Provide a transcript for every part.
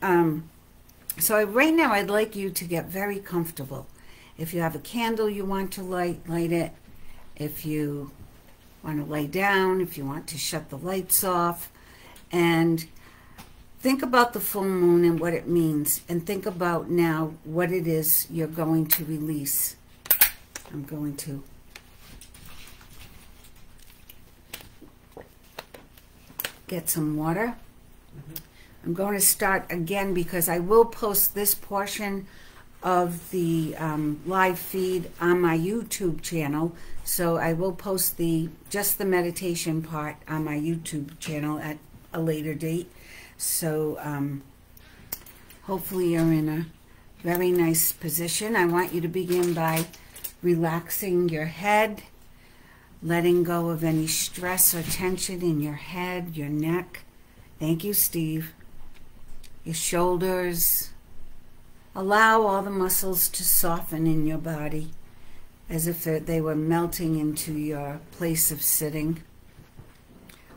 Um, so right now, I'd like you to get very comfortable. If you have a candle you want to light, light it. If you want to lay down, if you want to shut the lights off, and think about the full moon and what it means, and think about now what it is you're going to release. I'm going to get some water. I'm going to start again because I will post this portion of the um, live feed on my YouTube channel. So I will post the just the meditation part on my YouTube channel at a later date. So um, hopefully you're in a very nice position. I want you to begin by relaxing your head, letting go of any stress or tension in your head, your neck. Thank you, Steve. Your shoulders. Allow all the muscles to soften in your body as if they were melting into your place of sitting.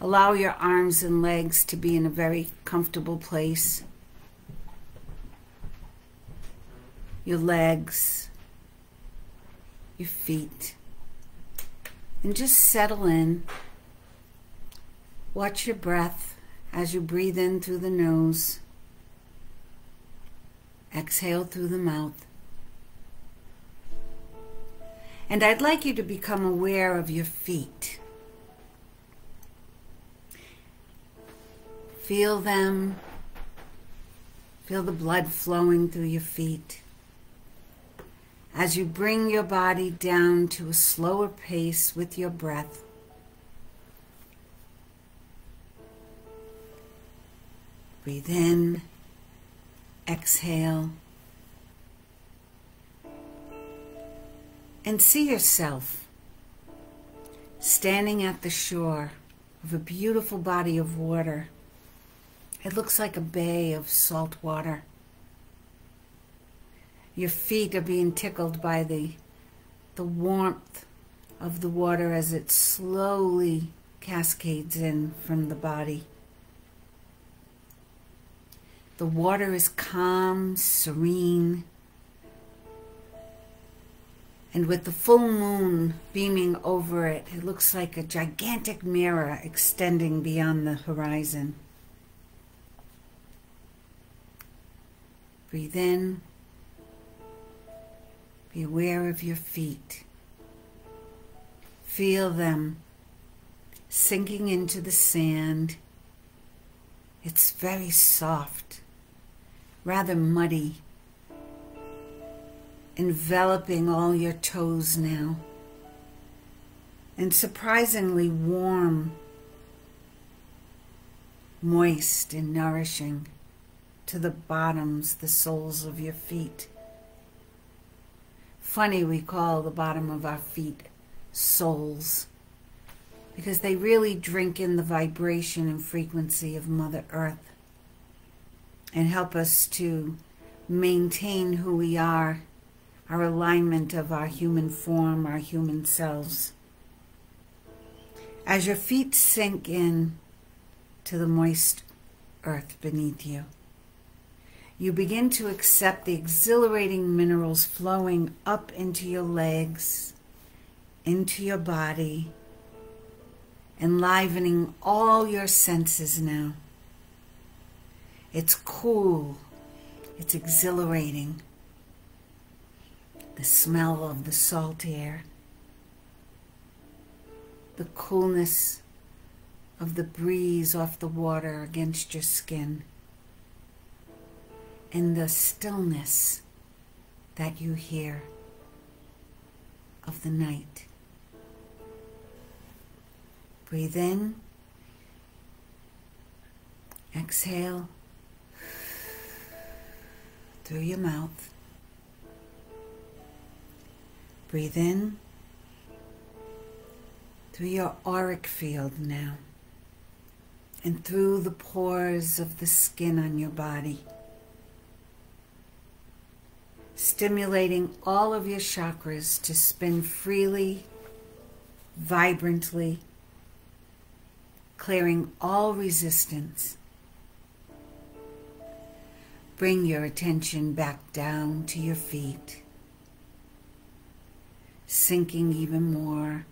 Allow your arms and legs to be in a very comfortable place. Your legs, your feet. And just settle in. Watch your breath as you breathe in through the nose. Exhale through the mouth. And I'd like you to become aware of your feet. Feel them. Feel the blood flowing through your feet. As you bring your body down to a slower pace with your breath, breathe in, exhale, and see yourself standing at the shore of a beautiful body of water it looks like a bay of salt water. Your feet are being tickled by the, the warmth of the water as it slowly cascades in from the body. The water is calm, serene, and with the full moon beaming over it, it looks like a gigantic mirror extending beyond the horizon. Breathe in. Be aware of your feet. Feel them sinking into the sand. It's very soft, rather muddy, enveloping all your toes now, and surprisingly warm, moist, and nourishing to the bottoms, the soles of your feet. Funny we call the bottom of our feet soles because they really drink in the vibration and frequency of Mother Earth and help us to maintain who we are, our alignment of our human form, our human selves. As your feet sink in to the moist earth beneath you, you begin to accept the exhilarating minerals flowing up into your legs, into your body, enlivening all your senses now. It's cool, it's exhilarating. The smell of the salt air, the coolness of the breeze off the water against your skin. And the stillness that you hear of the night. Breathe in, exhale through your mouth. Breathe in through your auric field now and through the pores of the skin on your body stimulating all of your chakras to spin freely, vibrantly, clearing all resistance. Bring your attention back down to your feet, sinking even more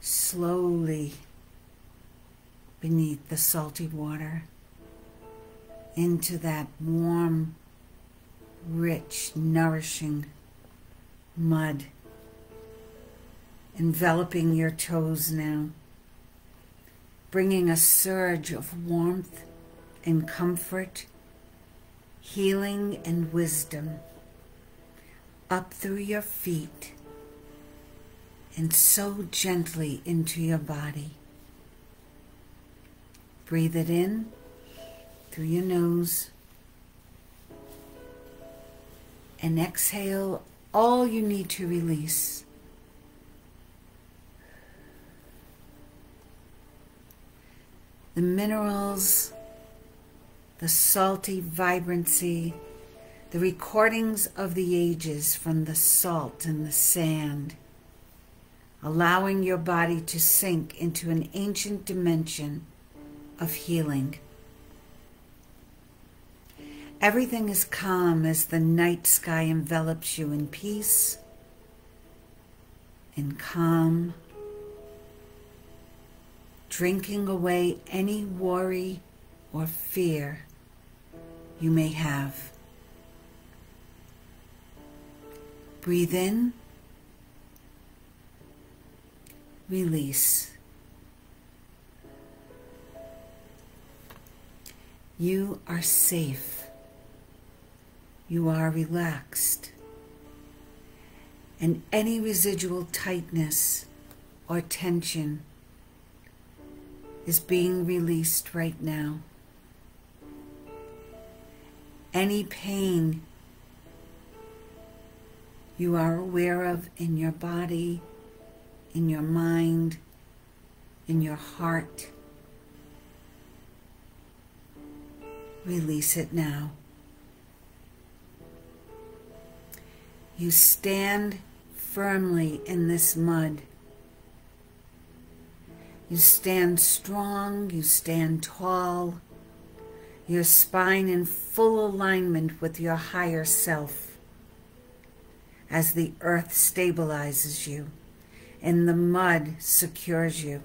slowly beneath the salty water into that warm, rich, nourishing mud. Enveloping your toes now, bringing a surge of warmth and comfort healing and wisdom up through your feet and so gently into your body. Breathe it in through your nose and exhale all you need to release. The minerals the salty vibrancy, the recordings of the ages from the salt and the sand, allowing your body to sink into an ancient dimension of healing. Everything is calm as the night sky envelops you in peace, in calm, drinking away any worry or fear you may have. Breathe in, release. You are safe. You are relaxed. And any residual tightness or tension is being released right now any pain you are aware of in your body, in your mind, in your heart. Release it now. You stand firmly in this mud. You stand strong, you stand tall, your spine in full alignment with your higher self as the earth stabilizes you and the mud secures you.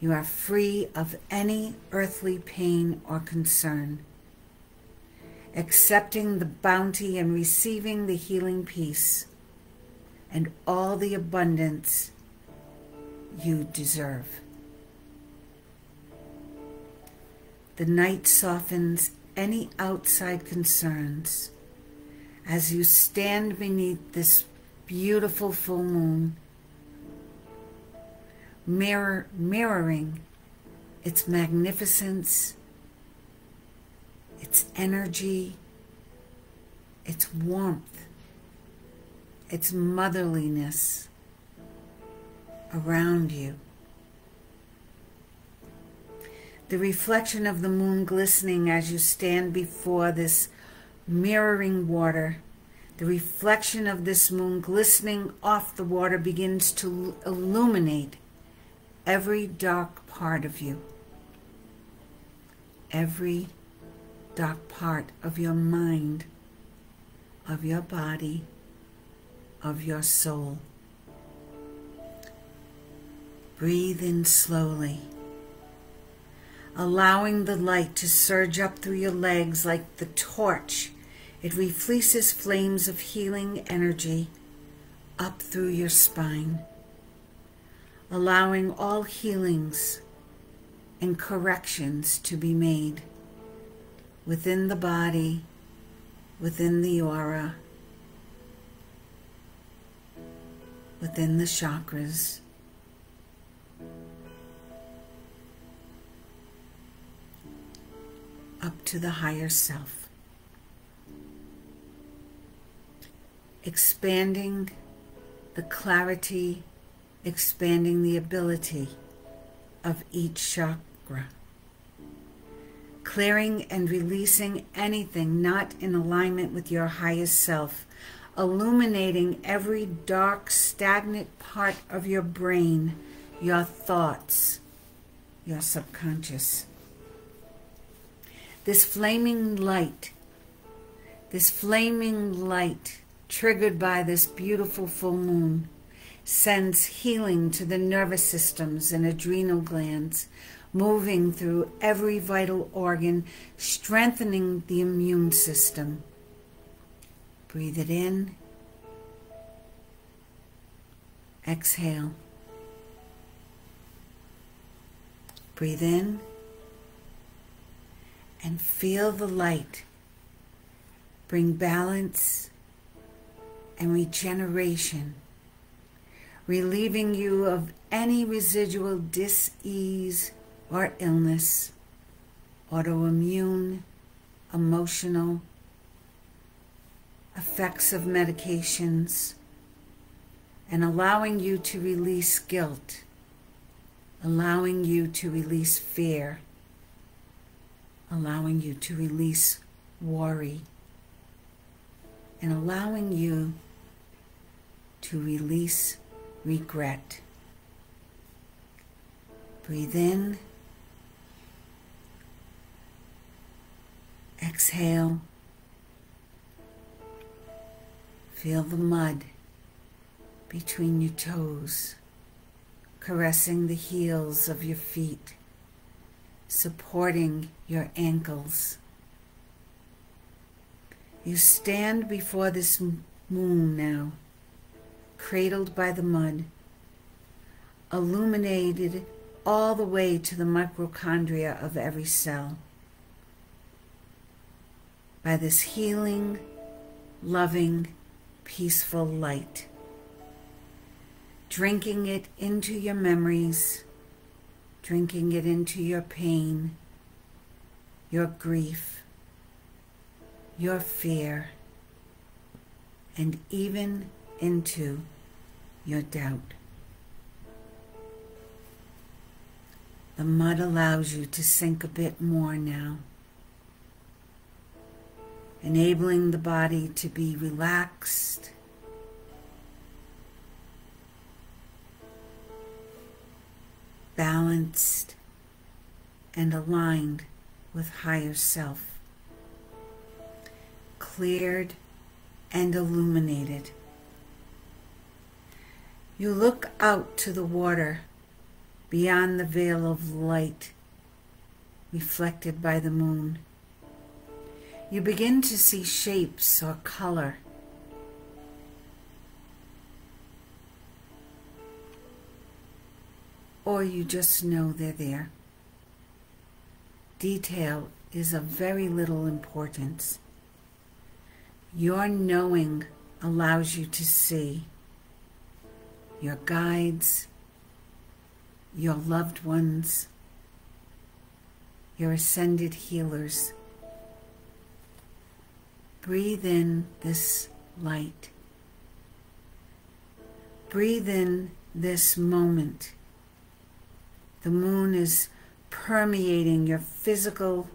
You are free of any earthly pain or concern, accepting the bounty and receiving the healing peace and all the abundance you deserve. The night softens any outside concerns. As you stand beneath this beautiful full moon, mirror, mirroring its magnificence, its energy, its warmth, its motherliness around you the reflection of the moon glistening as you stand before this mirroring water. The reflection of this moon glistening off the water begins to illuminate every dark part of you, every dark part of your mind, of your body, of your soul. Breathe in slowly allowing the light to surge up through your legs like the torch. It refleces flames of healing energy up through your spine, allowing all healings and corrections to be made within the body, within the aura, within the chakras. Up to the higher self. Expanding the clarity, expanding the ability of each chakra. Clearing and releasing anything not in alignment with your highest self. Illuminating every dark, stagnant part of your brain, your thoughts, your subconscious this flaming light, this flaming light triggered by this beautiful full moon sends healing to the nervous systems and adrenal glands, moving through every vital organ, strengthening the immune system. Breathe it in. Exhale. Breathe in and feel the light bring balance and regeneration, relieving you of any residual dis-ease or illness, autoimmune, emotional, effects of medications, and allowing you to release guilt, allowing you to release fear, allowing you to release worry, and allowing you to release regret. Breathe in. Exhale. Feel the mud between your toes, caressing the heels of your feet, supporting your ankles. You stand before this moon now, cradled by the mud, illuminated all the way to the mitochondria of every cell. By this healing, loving, peaceful light. Drinking it into your memories, drinking it into your pain, your grief, your fear, and even into your doubt. The mud allows you to sink a bit more now, enabling the body to be relaxed. Balanced and aligned with higher self, cleared and illuminated. You look out to the water beyond the veil of light reflected by the moon. You begin to see shapes or color. Or you just know they're there. Detail is of very little importance. Your knowing allows you to see your guides, your loved ones, your ascended healers. Breathe in this light. Breathe in this moment. The moon is permeating your physical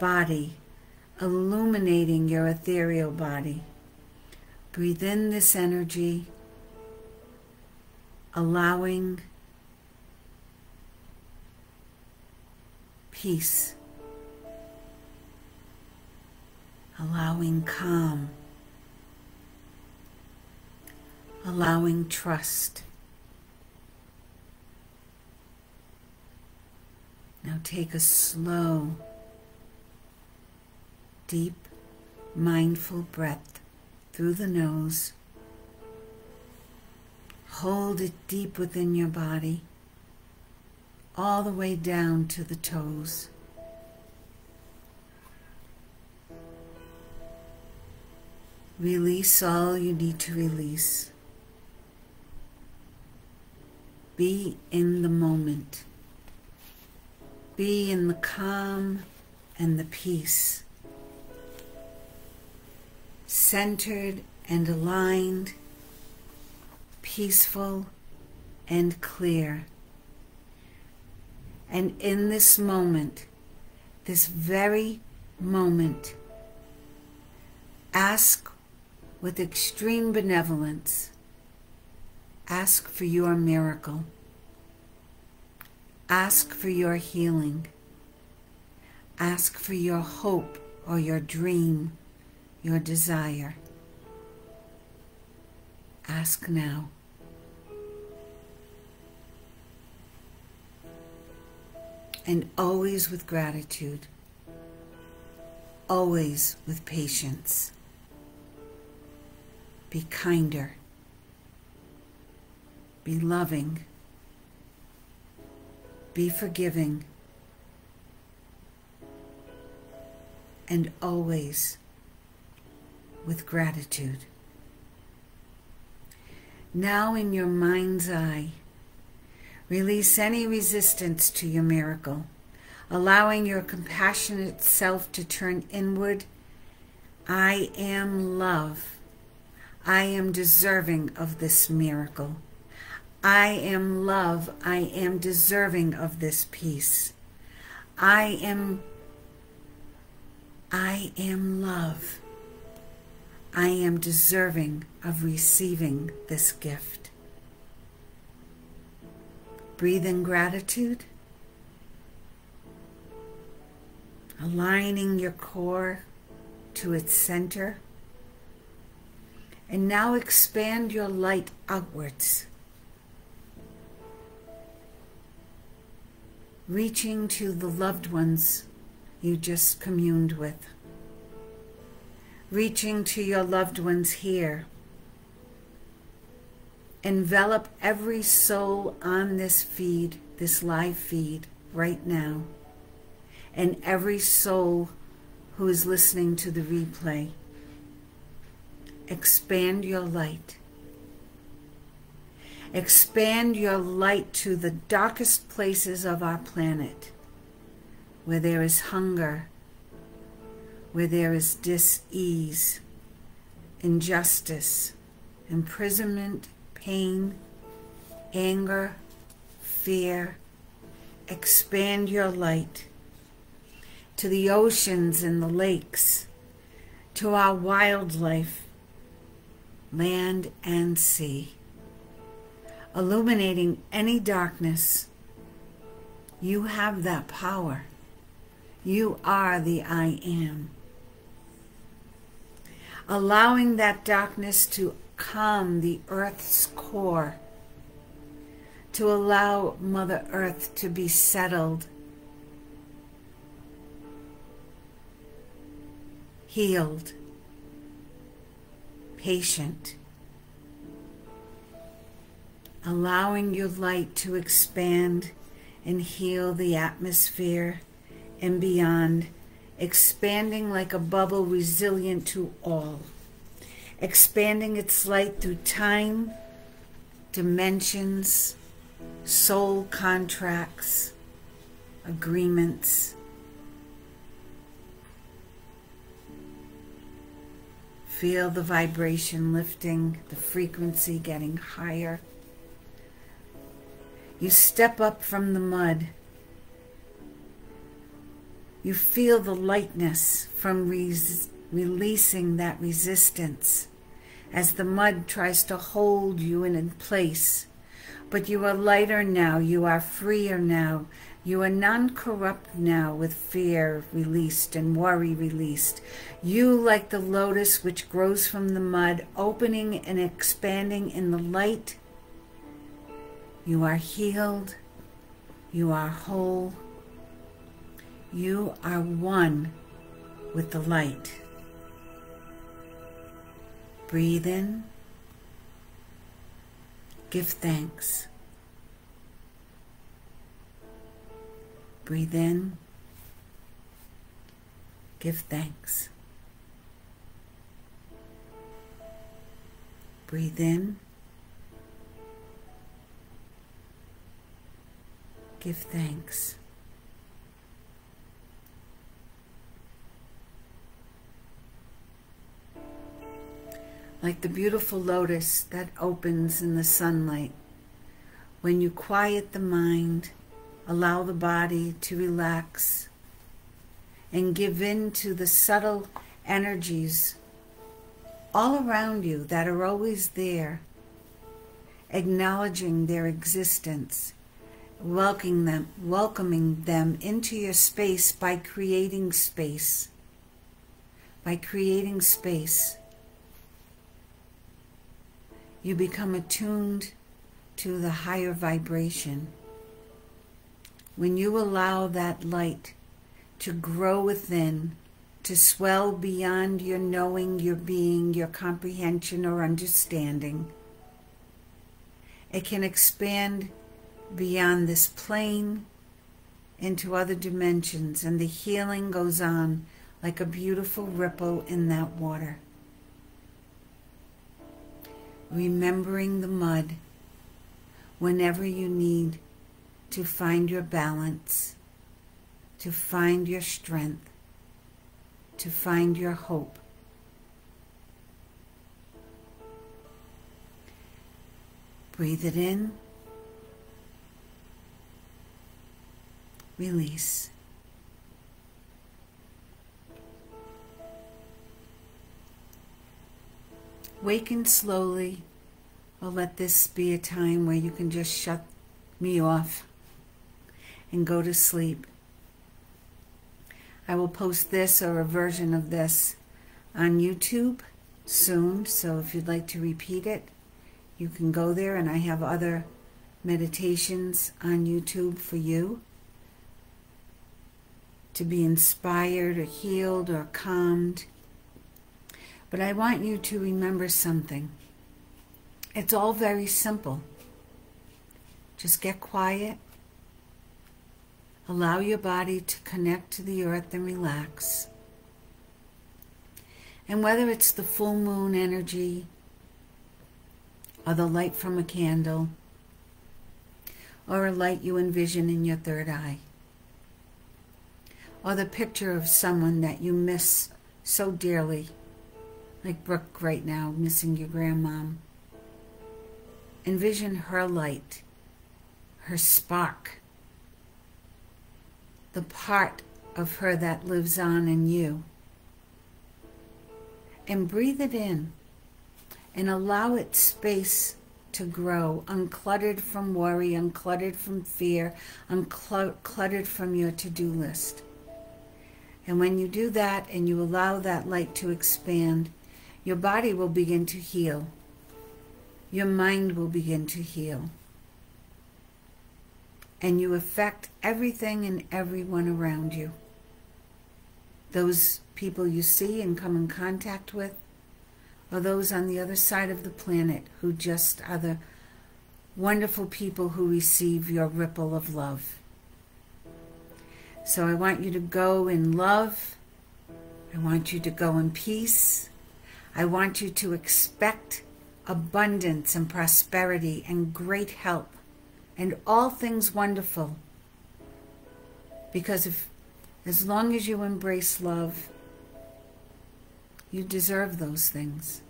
body, illuminating your ethereal body. Breathe in this energy, allowing peace, allowing calm, allowing trust. Now take a slow, deep, mindful breath through the nose. Hold it deep within your body all the way down to the toes. Release all you need to release. Be in the moment. Be in the calm and the peace. Centered and aligned, peaceful and clear. And in this moment, this very moment, ask with extreme benevolence, ask for your miracle. Ask for your healing. Ask for your hope or your dream, your desire. Ask now. And always with gratitude, always with patience. Be kinder, be loving, be forgiving, and always with gratitude. Now, in your mind's eye, release any resistance to your miracle, allowing your compassionate self to turn inward. I am love. I am deserving of this miracle. I am love. I am deserving of this peace. I am I am love. I am deserving of receiving this gift. Breathe in gratitude, aligning your core to its center. And now expand your light outwards, reaching to the loved ones you just communed with reaching to your loved ones here. Envelop every soul on this feed, this live feed, right now, and every soul who is listening to the replay. Expand your light. Expand your light to the darkest places of our planet where there is hunger where there is dis-ease, injustice, imprisonment, pain, anger, fear. Expand your light to the oceans and the lakes, to our wildlife, land and sea, illuminating any darkness. You have that power. You are the I am allowing that darkness to calm the earth's core, to allow Mother Earth to be settled, healed, patient, allowing your light to expand and heal the atmosphere and beyond expanding like a bubble resilient to all, expanding its light through time, dimensions, soul contracts, agreements. Feel the vibration lifting, the frequency getting higher. You step up from the mud you feel the lightness from res- releasing that resistance as the mud tries to hold you in place. But you are lighter now, you are freer now, you are non corrupt now with fear released and worry released. You, like the lotus which grows from the mud, opening and expanding in the light, you are healed, you are whole, you are one with the light. Breathe in. Give thanks. Breathe in. Give thanks. Breathe in. Give thanks. like the beautiful lotus that opens in the sunlight. When you quiet the mind, allow the body to relax, and give in to the subtle energies all around you that are always there, acknowledging their existence, welcoming them, welcoming them into your space by creating space. By creating space, you become attuned to the higher vibration. When you allow that light to grow within, to swell beyond your knowing, your being, your comprehension, or understanding, it can expand beyond this plane into other dimensions, and the healing goes on like a beautiful ripple in that water. Remembering the mud whenever you need to find your balance, to find your strength, to find your hope. Breathe it in. Release. Waken slowly, or let this be a time where you can just shut me off and go to sleep. I will post this or a version of this on YouTube soon, so if you'd like to repeat it, you can go there, and I have other meditations on YouTube for you to be inspired or healed or calmed but I want you to remember something. It's all very simple. Just get quiet. Allow your body to connect to the earth and relax. And whether it's the full moon energy or the light from a candle or a light you envision in your third eye or the picture of someone that you miss so dearly like Brooke right now, missing your grandmom. Envision her light, her spark, the part of her that lives on in you. And breathe it in and allow it space to grow, uncluttered from worry, uncluttered from fear, uncluttered from your to do list. And when you do that and you allow that light to expand, your body will begin to heal. Your mind will begin to heal. And you affect everything and everyone around you. Those people you see and come in contact with, or those on the other side of the planet who just are the wonderful people who receive your ripple of love. So I want you to go in love. I want you to go in peace. I want you to expect abundance and prosperity and great help and all things wonderful. Because if as long as you embrace love, you deserve those things.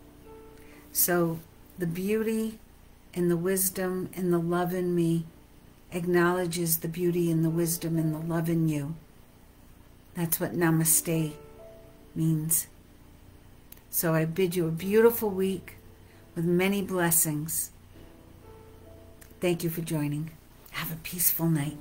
So the beauty and the wisdom and the love in me acknowledges the beauty and the wisdom and the love in you. That's what namaste means. So I bid you a beautiful week with many blessings. Thank you for joining. Have a peaceful night.